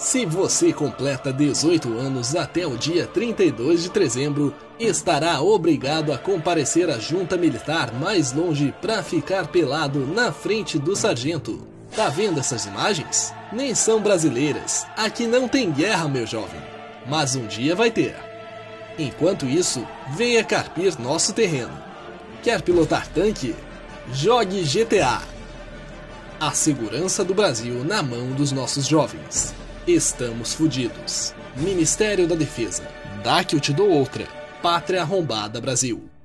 Se você completa 18 anos até o dia 32 de dezembro, estará obrigado a comparecer à junta militar mais longe para ficar pelado na frente do sargento. Tá vendo essas imagens? Nem são brasileiras. Aqui não tem guerra, meu jovem. Mas um dia vai ter. Enquanto isso, venha carpir nosso terreno. Quer pilotar tanque? Jogue GTA. A segurança do Brasil na mão dos nossos jovens. Estamos fudidos. Ministério da Defesa. Dá que eu te dou outra. Pátria Arrombada Brasil.